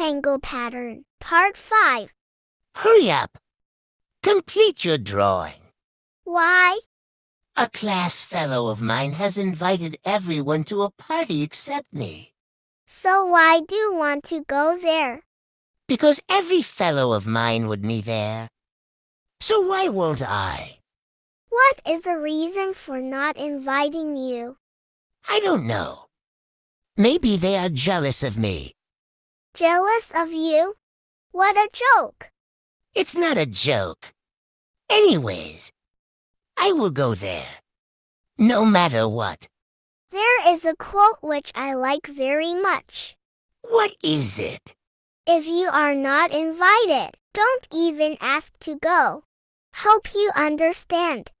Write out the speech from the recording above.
Zentangle pattern. Part 5. Hurry up. Complete your drawing. Why? A class fellow of mine has invited everyone to a party except me. So why do you want to go there? Because every fellow of mine would be there. So why won't I? What is the reason for not inviting you? I don't know. Maybe they are jealous of me. Jealous of you? What a joke! It's not a joke. Anyways, I will go there. No matter what. There is a quote which I like very much. What is it? If you are not invited, don't even ask to go. Hope you understand.